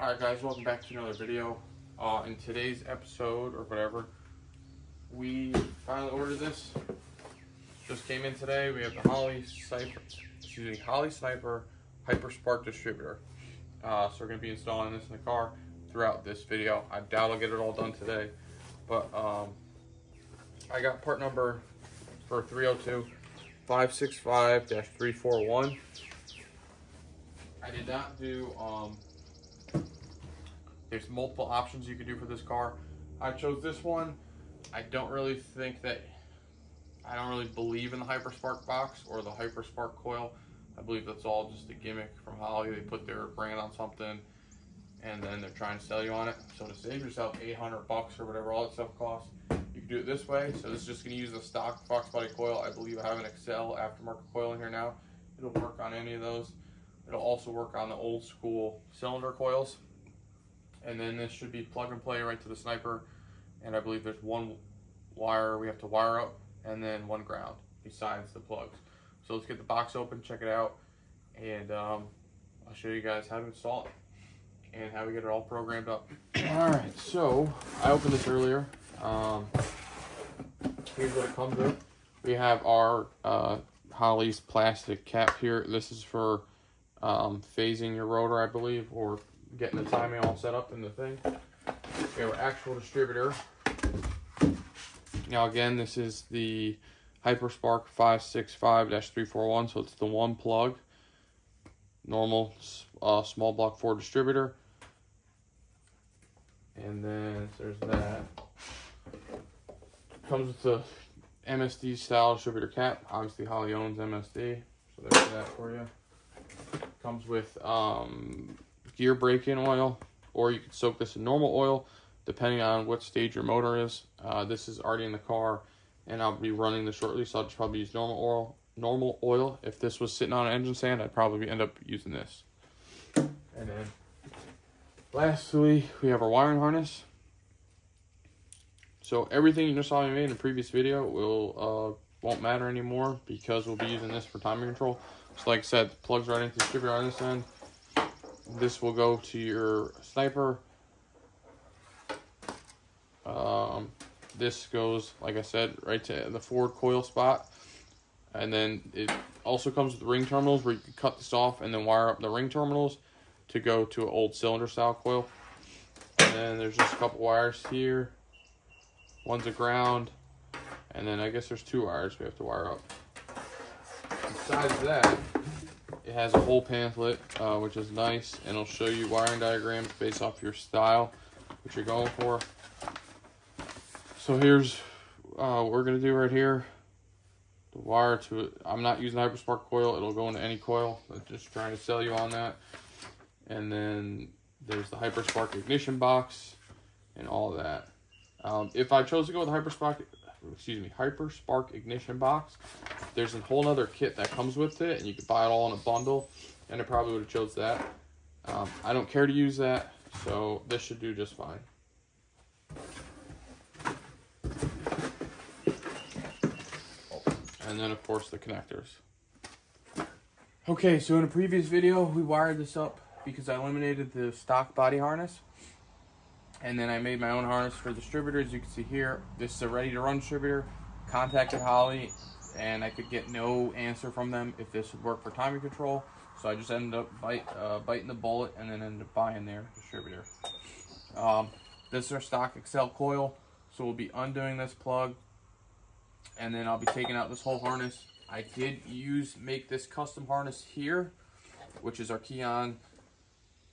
Alright guys, welcome back to another video. Uh, in today's episode, or whatever, we finally ordered this. Just came in today. We have the Holley Sniper, excuse me, Holley Sniper Hyper Spark Distributor. Uh, so we're going to be installing this in the car throughout this video. I doubt I'll get it all done today. But um, I got part number for 302 565-341. I did not do um, there's multiple options you could do for this car. I chose this one. I don't really think that, I don't really believe in the Hyperspark box or the Hyperspark coil. I believe that's all just a gimmick from Holley. They put their brand on something and then they're trying to sell you on it. So to save yourself 800 bucks or whatever all that stuff costs, you can do it this way. So this is just gonna use the stock Fox body coil. I believe I have an Accel aftermarket coil in here now. It'll work on any of those. It'll also work on the old school cylinder coils and then this should be plug and play right to the sniper. And I believe there's one wire we have to wire up and then one ground besides the plugs. So let's get the box open check it out. And um, I'll show you guys how to install it and how we get it all programmed up. All right so I opened this earlier. Um, here's what it comes with. We have our uh, Holley's plastic cap here. This is for um, phasing your rotor I believe or getting the timing all set up in the thing. We have our actual distributor. Now again, this is the HyperSpark 565-341, so it's the one plug, normal uh, small block Ford distributor. And then there's that. Comes with the MSD style distributor cap. Obviously Holley owns MSD, so there's that for you. Comes with um, gear break-in oil, or you can soak this in normal oil, depending on what stage your motor is. Uh, this is already in the car, and I'll be running this shortly, so I'll just probably use normal oil. Normal oil. If this was sitting on an engine stand, I'd probably end up using this. And then, lastly, we have our wiring harness. So everything you just saw me made in the previous video will uh, won't matter anymore because we'll be using this for timing control. So like I said, plugs right into the distributor on this end this will go to your sniper. Um, this goes, like I said, right to the forward coil spot. And then it also comes with ring terminals where you can cut this off and then wire up the ring terminals to go to an old cylinder style coil. And then there's just a couple wires here. One's a ground. And then I guess there's two wires we have to wire up. Besides that, it has a whole pamphlet, uh, which is nice, and it'll show you wiring diagrams based off your style, what you're going for. So here's uh, what we're going to do right here. The wire to it, I'm not using Hyperspark coil, it'll go into any coil. I'm just trying to sell you on that. And then there's the Hyperspark ignition box and all that. Um, if I chose to go with Hyperspark, excuse me, Hyper Spark ignition box, there's a whole other kit that comes with it, and you can buy it all in a bundle, and I probably would have chose that. Um, I don't care to use that, so this should do just fine. And then, of course, the connectors. Okay, so in a previous video, we wired this up because I eliminated the stock body harness. And then I made my own harness for distributors. You can see here, this is a ready to run distributor. Contacted Holley and I could get no answer from them if this would work for timing control. So I just ended up bite, uh, biting the bullet and then ended up buying their distributor. Um, this is our stock Accel coil. So we'll be undoing this plug and then I'll be taking out this whole harness. I did use, make this custom harness here, which is our key on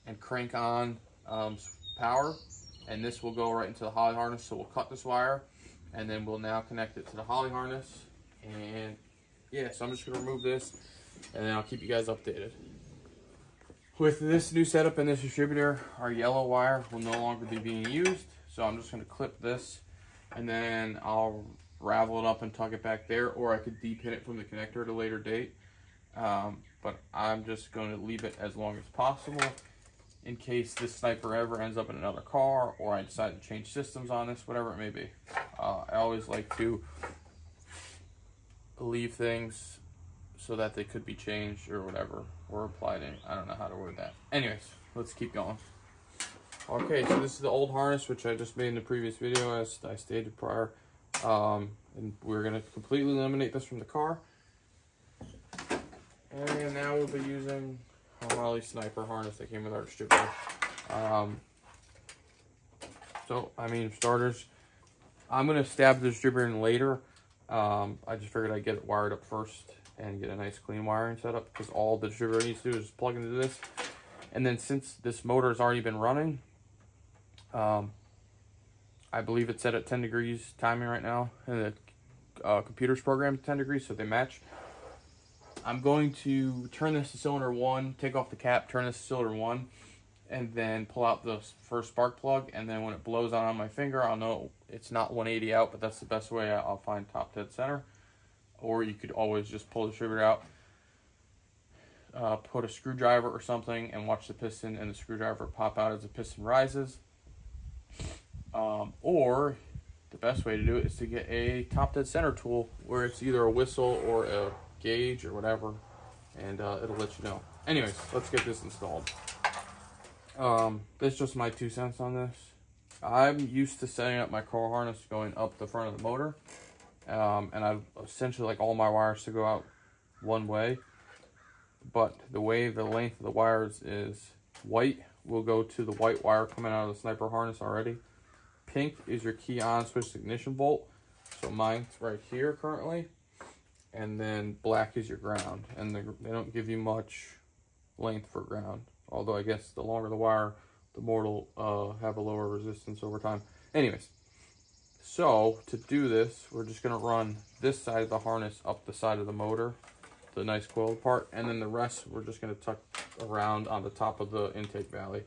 and crank on um, power. And this will go right into the Holley harness. So we'll cut this wire and then we'll now connect it to the Holley harness and yeah, so I'm just gonna remove this and then I'll keep you guys updated. With this new setup and this distributor, our yellow wire will no longer be being used. So I'm just gonna clip this and then I'll ravel it up and tuck it back there or I could depin it from the connector at a later date. Um, but I'm just going to leave it as long as possible in case this sniper ever ends up in another car or I decide to change systems on this, whatever it may be. Uh, I always like to leave things so that they could be changed or whatever or applied in. I don't know how to word that. Anyways, let's keep going. Okay, so this is the old harness, which I just made in the previous video, as I stated prior. Um, and we're going to completely eliminate this from the car. And now we'll be using Holley Sniper harness that came with our distributor. Um, so, I mean, starters, I'm going to stab the distributor in later. Um, I just figured I'd get it wired up first and get a nice clean wiring setup because all the distributor needs to do is plug into this. And then since this motor has already been running, um, I believe it's set at 10 degrees timing right now, and the uh, computer's programmed 10 degrees, so they match. I'm going to turn this to cylinder one, take off the cap, turn this to cylinder one, and then pull out the first spark plug, and then when it blows out on my finger, I'll know it's not 180 out, but that's the best way I'll find top dead center. Or you could always just pull the distributor out, uh, put a screwdriver or something, and watch the piston and the screwdriver pop out as the piston rises. Um, or the best way to do it is to get a top dead center tool where it's either a whistle or a gauge or whatever, and uh, it'll let you know. Anyways, let's get this installed. Um, that's just my two cents on this. I'm used to setting up my car harness going up the front of the motor. Um, and I essentially like all my wires to go out one way. But the way the length of the wires is white will go to the white wire coming out of the sniper harness already. Pink is your key on switch ignition bolt. So mine's right here currently. And then black is your ground. And they, they don't give you much length for ground. Although I guess the longer the wire, the more it'll uh, have a lower resistance over time. Anyways, so to do this, we're just gonna run this side of the harness up the side of the motor, the nice coiled part, and then the rest we're just gonna tuck around on the top of the intake valley.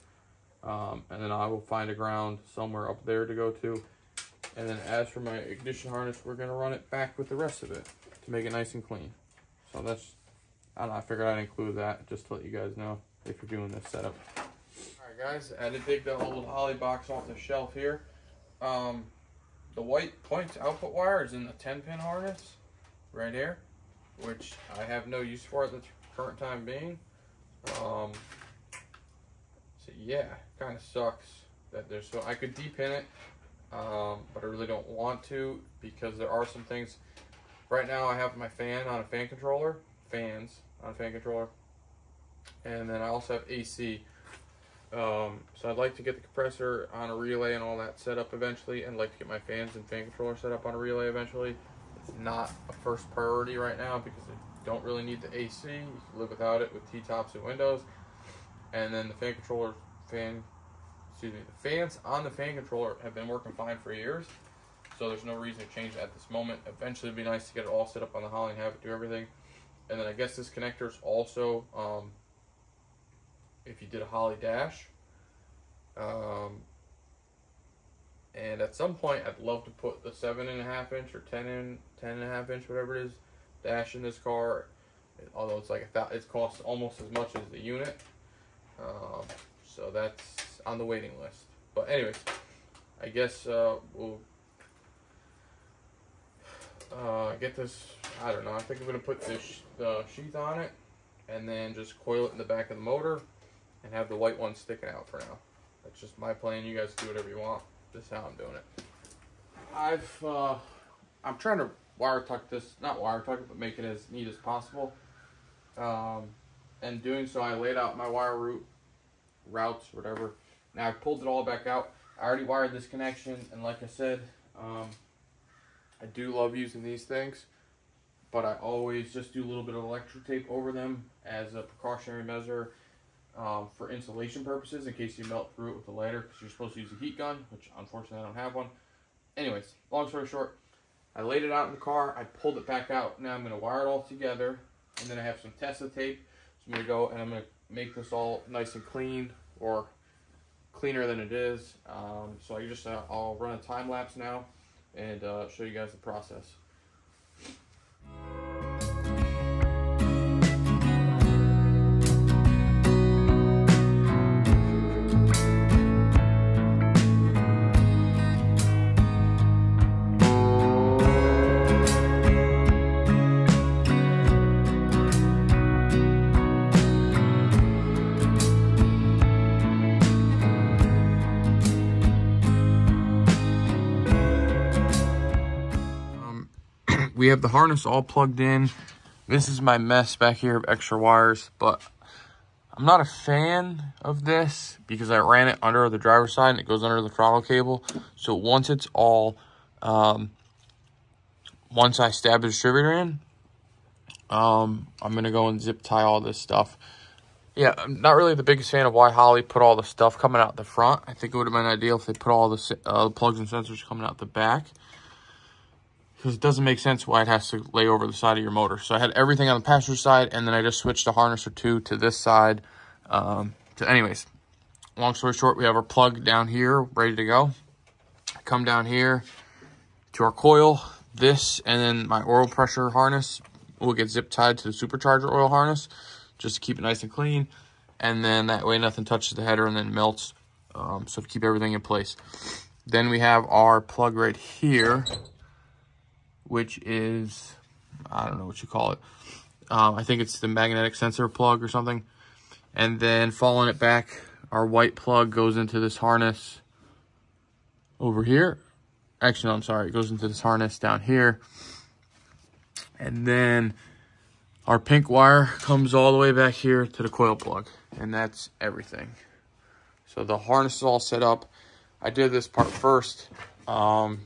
Um, and then I will find a ground somewhere up there to go to. And then as for my ignition harness, we're gonna run it back with the rest of it make it nice and clean. So that's, I don't know, I figured I'd include that just to let you guys know if you're doing this setup. Alright guys, I had to take the old Holley box off the shelf here. Um, the white points output wire is in the 10 pin harness right here, which I have no use for at the current time being. Um, so yeah, kind of sucks that there's so I could depin it, um, but I really don't want to because there are some things. Right now I have my fan on a fan controller, fans on a fan controller, and then I also have AC. Um, so I'd like to get the compressor on a relay and all that set up eventually, and like to get my fans and fan controller set up on a relay eventually. It's not a first priority right now because I don't really need the AC. You can live without it with T-tops and windows. And then the fan controller, fan, excuse me, the fans on the fan controller have been working fine for years. So there's no reason to change at this moment. Eventually it'd be nice to get it all set up on the Holley and have it do everything. And then I guess this connector is also um, if you did a Holley dash. Um, and at some point, I'd love to put the seven and a half inch or ten and ten and a half inch, whatever it is, dash in this car. Although it's like a it costs almost as much as the unit. Um, so that's on the waiting list. But anyways, I guess uh, we'll uh, get this. I don't know. I think I'm gonna put this uh, sheath on it, and then just coil it in the back of the motor and have the white one sticking out for now. That's just my plan. You guys do whatever you want. This is how I'm doing it. I've, uh, I'm trying to wire tuck this, not wire tuck it, but make it as neat as possible. Um, and doing so, I laid out my wire route, routes, whatever. Now I pulled it all back out. I already wired this connection, and like I said, um, I do love using these things, but I always just do a little bit of electric tape over them as a precautionary measure um, for insulation purposes in case you melt through it with a lighter because you're supposed to use a heat gun, which unfortunately I don't have one. Anyways, long story short, I laid it out in the car, I pulled it back out, now I'm going to wire it all together, and then I have some Tesa tape, so I'm going to go and I'm going to make this all nice and clean, or cleaner than it is. Um, so I just, uh, I'll run a time lapse now, and uh, show you guys the process. We have the harness all plugged in. This is my mess back here of extra wires, but I'm not a fan of this because I ran it under the driver's side and it goes under the throttle cable. So once it's all, um, once I stab the distributor in, um, I'm going to go and zip tie all this stuff. Yeah, I'm not really the biggest fan of why Holley put all the stuff coming out the front. I think it would have been ideal if they put all the uh, plugs and sensors coming out the back because it doesn't make sense why it has to lay over the side of your motor. So I had everything on the passenger side, and then I just switched a harness or two to this side. Um, to anyways, long story short, we have our plug down here ready to go. come down here to our coil, this, and then my oil pressure harness will get zip tied to the supercharger oil harness just to keep it nice and clean. And then that way nothing touches the header and then melts. Um, so to keep everything in place. Then we have our plug right here which is, I don't know what you call it. Um, I think it's the magnetic sensor plug or something. And then following it back, our white plug goes into this harness over here. Actually, no, I'm sorry. It goes into this harness down here. And then our pink wire comes all the way back here to the coil plug. And that's everything. So the harness is all set up. I did this part first. Um,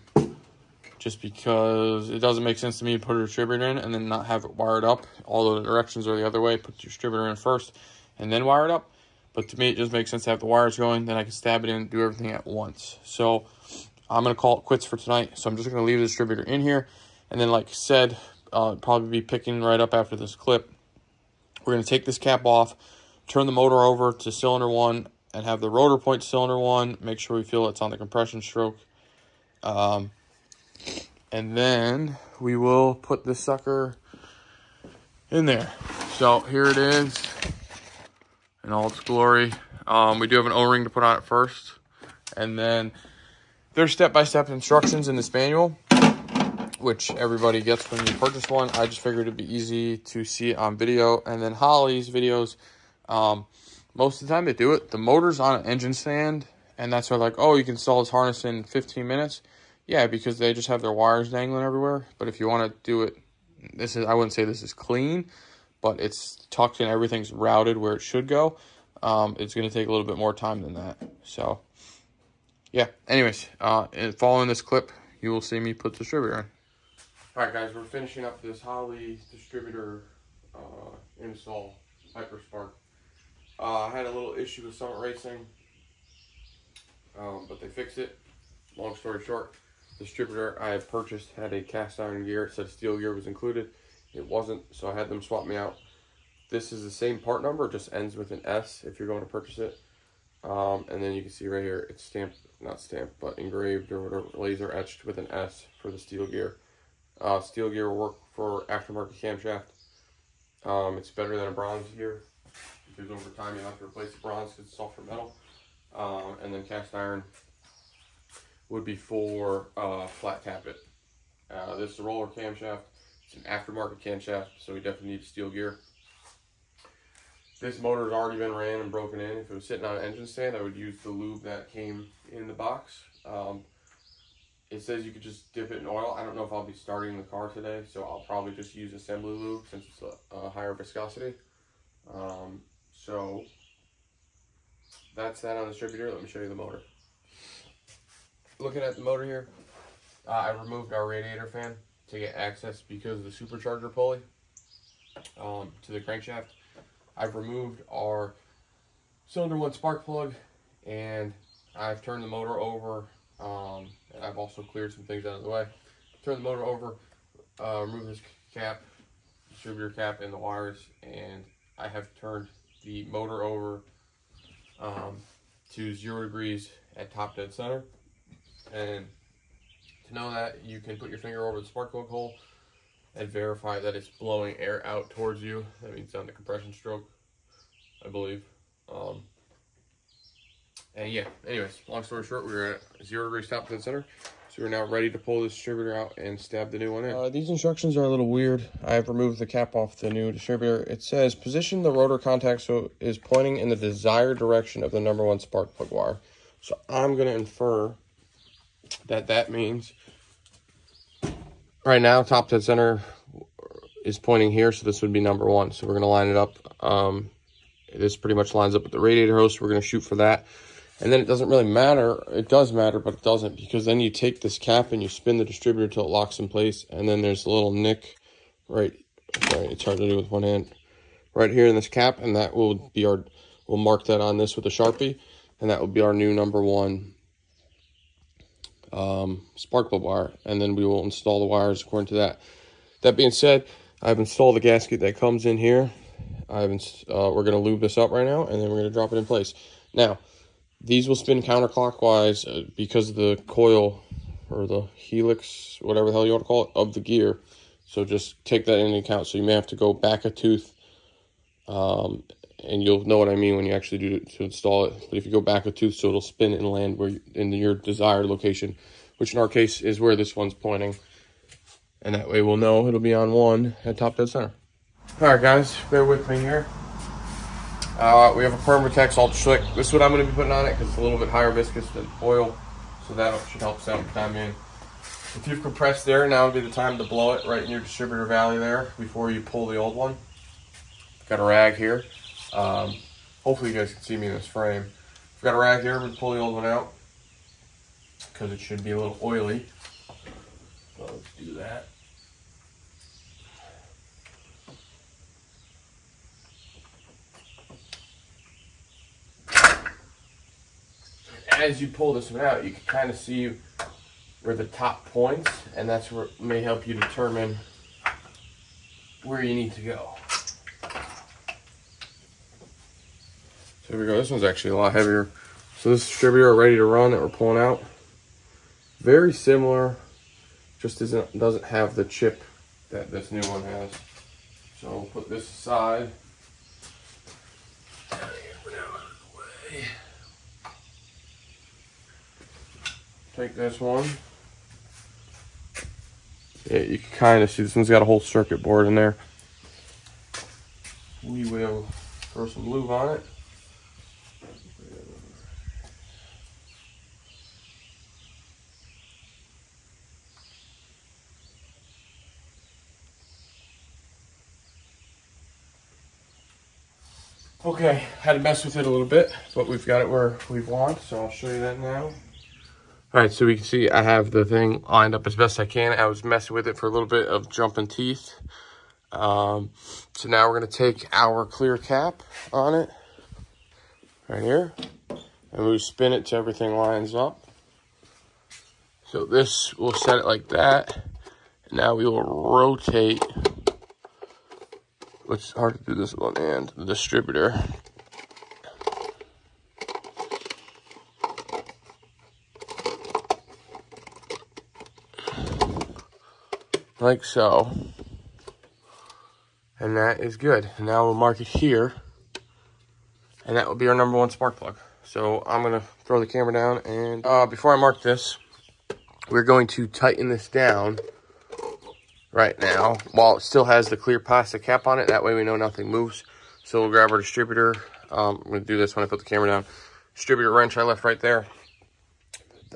just because it doesn't make sense to me to put a distributor in and then not have it wired up. All the directions are the other way. Put the distributor in first and then wire it up. But to me, it just makes sense to have the wires going. Then I can stab it in and do everything at once. So I'm going to call it quits for tonight. So I'm just going to leave the distributor in here. And then, like I said, I'll probably be picking right up after this clip. We're going to take this cap off, turn the motor over to cylinder one, and have the rotor point cylinder one. Make sure we feel it's on the compression stroke. Um, and then we will put this sucker in there. So here it is in all its glory. Um, we do have an O-ring to put on it first. And then there's step-by-step -step instructions in this manual, which everybody gets when you purchase one. I just figured it'd be easy to see on video. And then Holley's videos, um, most of the time they do it. The motor's on an engine stand, and that's why like, oh, you can install this harness in 15 minutes. Yeah, because they just have their wires dangling everywhere. But if you want to do it, this is I wouldn't say this is clean, but it's tucked and everything's routed where it should go. Um, it's going to take a little bit more time than that. So, yeah. Anyways, uh, following this clip, you will see me put distributor in. All right, guys, we're finishing up this Holley distributor uh, install HyperSpark. Uh, I had a little issue with Summit Racing, um, but they fixed it. Long story short, distributor I purchased had a cast iron gear. It said steel gear was included. It wasn't, so I had them swap me out. This is the same part number, just ends with an S if you're going to purchase it. Um, and then you can see right here, it's stamped, not stamped, but engraved or whatever, laser etched with an S for the steel gear. Uh, steel gear will work for aftermarket camshaft. Um, it's better than a bronze gear because over time you have to replace the bronze because it's softer metal. Um, and then cast iron would be for uh, flat tappet. Uh, this is a roller camshaft. It's an aftermarket camshaft, so we definitely need steel gear. This motor has already been ran and broken in. If it was sitting on an engine stand, I would use the lube that came in the box. Um, it says you could just dip it in oil. I don't know if I'll be starting the car today, so I'll probably just use assembly lube since it's a, a higher viscosity. Um, so that's that on the distributor. Let me show you the motor looking at the motor here, uh, I removed our radiator fan to get access because of the supercharger pulley um, to the crankshaft. I've removed our cylinder one spark plug and I've turned the motor over um, I've also cleared some things out of the way. Turn the motor over, uh, remove this cap, distributor cap and the wires and I have turned the motor over um, to zero degrees at top dead center. And to know that, you can put your finger over the spark plug hole and verify that it's blowing air out towards you. That means on the compression stroke, I believe. Um, and yeah, anyways, long story short, we were at zero degree stop dead center. So we're now ready to pull the distributor out and stab the new one in. Uh, these instructions are a little weird. I have removed the cap off the new distributor. It says position the rotor contact so is pointing in the desired direction of the number one spark plug wire. So I'm going to infer that that means right now, top dead center is pointing here, so this would be number one. So we're going to line it up. Um, this pretty much lines up with the radiator hose. We're going to shoot for that. And then it doesn't really matter. It does matter, but it doesn't because then you take this cap and you spin the distributor till it locks in place. And then there's a little nick right, sorry, it's hard to do with one hand, right here in this cap. And that will be our, we'll mark that on this with a Sharpie. And that will be our new number one um, spark plug wire. And then we will install the wires according to that. That being said, I've installed the gasket that comes in here. I've uh, we're going to lube this up right now, and then we're going to drop it in place. Now, these will spin counterclockwise uh, because of the coil or the helix, whatever the hell you want to call it, of the gear. So just take that into account. So you may have to go back a tooth, um, and you'll know what I mean when you actually do to install it. But if you go back a tooth, so it'll spin and land where you, in your desired location, which in our case is where this one's pointing. And that way we'll know it'll be on one at top dead center. All right, guys, bear with me here. Uh, we have a Permatex Ultra Slick. This is what I'm going to be putting on it because it's a little bit higher viscous than oil, so that should help sound time in. If you've compressed there, now would be the time to blow it right in your distributor valley there before you pull the old one. Got a rag here. Um, hopefully you guys can see me in this frame. I've got a rag here, we pull the old one out because it should be a little oily. So let's do that. as you pull this one out, you can kind of see where the top points, and that's where may help you determine where you need to go. So here we go. This one's actually a lot heavier. So this distributor ready to run that we're pulling out. Very similar, just isn't doesn't have the chip that this new one has. So we'll put this aside. take this one. Yeah, you can kind of see this one's got a whole circuit board in there. We will throw some lube on it. Okay, had to mess with it a little bit, but we've got it where we want, so I'll show you that now. All right, so we can see I have the thing lined up as best I can. I was messing with it for a little bit of jumping teeth. Um, so now we're gonna take our clear cap on it, right here, and we spin it till everything lines up. So this, we'll set it like that. Now we will rotate, is hard to do this with one hand, the distributor. Like so. And that is good. Now we'll mark it here. And that will be our number one spark plug. So I'm going to throw the camera down. And uh, before I mark this, we're going to tighten this down right now while it still has the clear plastic cap on it. That way we know nothing moves. So we'll grab our distributor. Um, I'm going to do this when I put the camera down. Distributor wrench I left right there.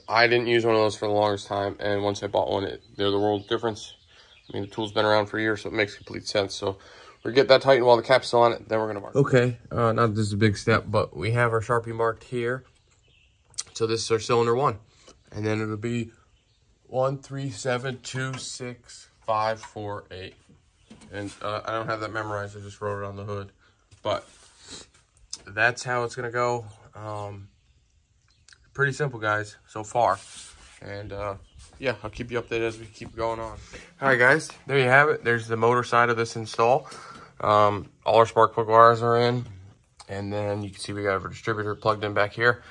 I didn't use one of those for the longest time. And once I bought one, it, they're the world difference. I mean, the tool's been around for years, so it makes complete sense. So we get that tightened while the cap's still on it, then we're gonna mark. Okay, uh, not this is a big step, but we have our Sharpie marked here. So this is our cylinder one. And then it'll be one, three, seven, two, six, five, four, eight. And uh, I don't have that memorized, I just wrote it on the hood. But that's how it's gonna go. Um, pretty simple, guys, so far. And uh, yeah, I'll keep you updated as we keep going on. All right, guys, there you have it. There's the motor side of this install. Um, all our spark plug wires are in. And then you can see we got our distributor plugged in back here.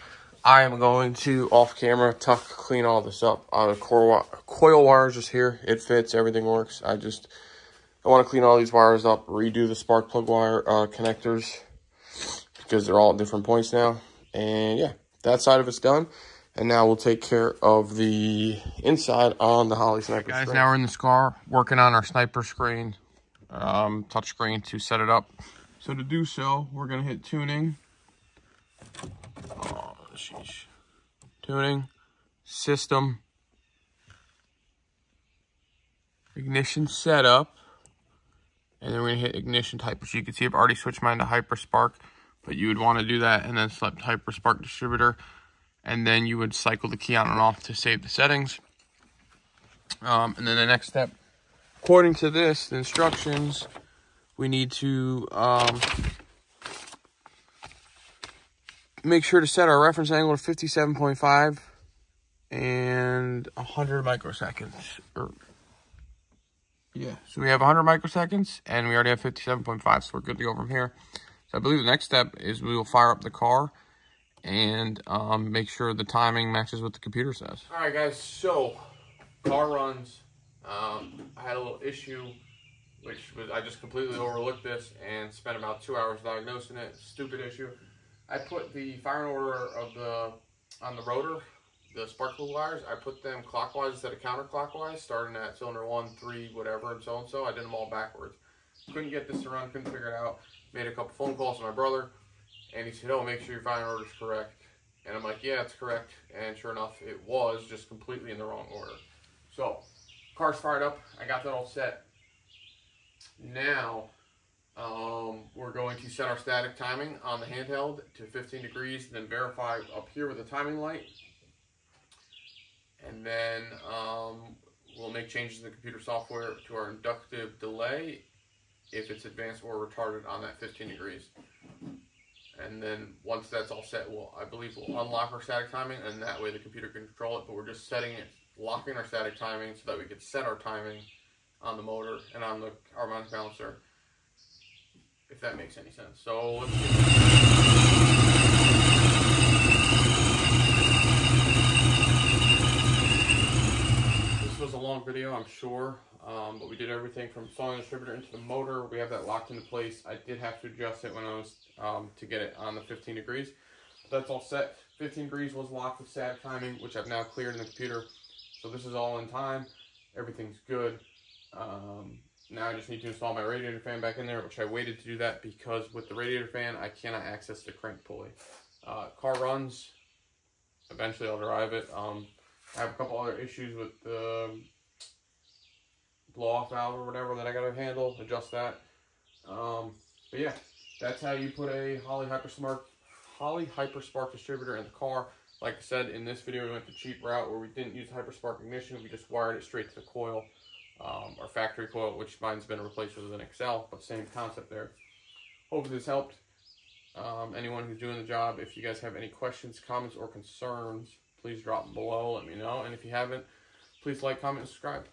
I am going to, off camera, tuck, clean all this up. Uh, coil, coil wires just here. It fits, everything works. I just, I want to clean all these wires up, redo the spark plug wire uh, connectors because they're all at different points now. And yeah, that side of it's done. And now we'll take care of the inside on the Holley Sniper Guys, screen. now we're in the car working on our sniper screen, um, touch screen to set it up. So to do so, we're going to hit tuning. Oh, sheesh. Tuning, system, ignition setup. And then we're gonna hit ignition type, which you can see I've already switched mine to Hyper Spark, but you would wanna do that and then select Hyper Spark distributor. And then you would cycle the key on and off to save the settings. Um, and then the next step, according to this, the instructions, we need to um, make sure to set our reference angle to 57.5 and 100 microseconds. Or, yeah, so we have 100 microseconds and we already have 57.5, so we're good to go from here. So I believe the next step is we will fire up the car and um, make sure the timing matches what the computer says. All right, guys, so car runs. Um, I had a little issue, which was I just completely overlooked this and spent about two hours diagnosing it. Stupid issue. I put the firing order of the on the rotor, the spark plug wires. I put them clockwise instead of counterclockwise, starting at cylinder one, three, whatever, and so and so. I did them all backwards. Couldn't get this to run. Couldn't figure it out. Made a couple phone calls to my brother, and he said, "Oh, make sure your firing order is correct." And I'm like, "Yeah, it's correct." And sure enough, it was just completely in the wrong order. So, car's fired up. I got that all set. Now, um, we're going to set our static timing on the handheld to 15 degrees, and then verify up here with the timing light. And then um, we'll make changes in the computer software to our inductive delay if it's advanced or retarded on that 15 degrees. And then once that's all set, we'll, I believe we'll unlock our static timing and that way the computer can control it, but we're just setting it locking our static timing so that we can set our timing on the motor and on the harmonic balancer, if that makes any sense. So This was a long video, I'm sure, um, but we did everything from installing the distributor into the motor. We have that locked into place. I did have to adjust it when I was um, to get it on the 15 degrees. But That's all set. 15 degrees was locked with static timing, which I've now cleared in the computer. So this is all in time. Everything's good. Um, now I just need to install my radiator fan back in there, which I waited to do that because with the radiator fan, I cannot access the crank pulley. Uh, car runs. Eventually I'll drive it. Um, I have a couple other issues with the blow-off valve or whatever that I got to handle, adjust that. Um, but yeah, that's how you put a Holley Hyperspark, Holley Hyperspark distributor in the car. Like I said, in this video, we went the cheap route where we didn't use Hyperspark ignition. We just wired it straight to the coil, um, our factory coil, which mine's been replaced with an Accel, but same concept there. Hopefully this helped. Um, anyone who's doing the job, if you guys have any questions, comments, or concerns, please drop them below. Let me know. And if you haven't, please like, comment, and subscribe.